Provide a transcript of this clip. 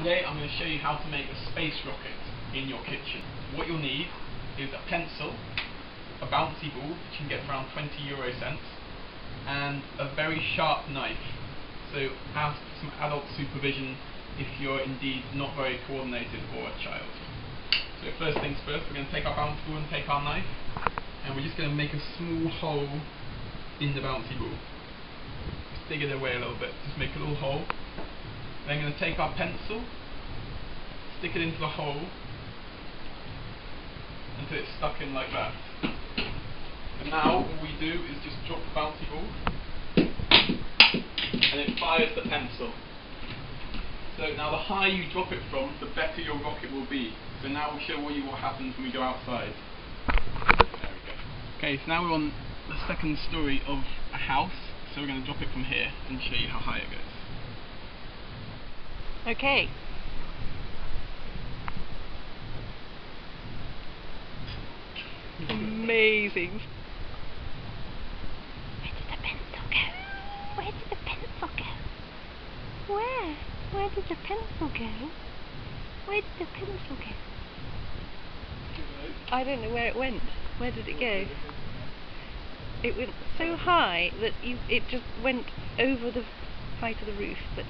Today I'm going to show you how to make a space rocket in your kitchen. What you'll need is a pencil, a bouncy ball which you can get for around 20 euro cents, and a very sharp knife. So ask some adult supervision if you're indeed not very coordinated or a child. So first things first, we're going to take our bouncy ball and take our knife, and we're just going to make a small hole in the bouncy ball. Just dig it away a little bit, just make a little hole then I'm going to take our pencil, stick it into the hole until it's stuck in like that. And now all we do is just drop the bouncy ball and it fires the pencil. So now the higher you drop it from, the better your rocket will be. So now we'll show you what happens when we go outside. Okay, so now we're on the second story of a house. So we're going to drop it from here and show you how high it goes. Okay. Amazing. Where did the pencil go? Where did the pencil go? Where? Where did the pencil go? Where did the pencil go? I don't know where it went. Where did it go? It went so high that you it just went over the height of the roof, but